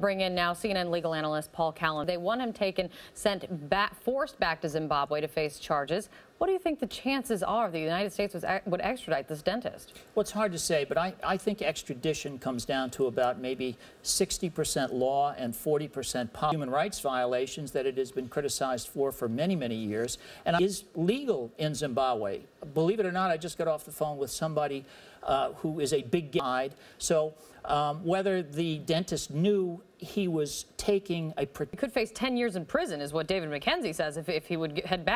Bring in now CNN legal analyst Paul Callan. They want him taken, sent back, forced back to Zimbabwe to face charges. What do you think the chances are the United States was, would extradite this dentist? Well, it's hard to say, but I, I think extradition comes down to about maybe 60% law and 40% human rights violations that it has been criticized for for many, many years, and is legal in Zimbabwe. Believe it or not, I just got off the phone with somebody uh, who is a big guide. So um, whether the dentist knew he was taking a... He could face 10 years in prison is what David McKenzie says if, if he would head back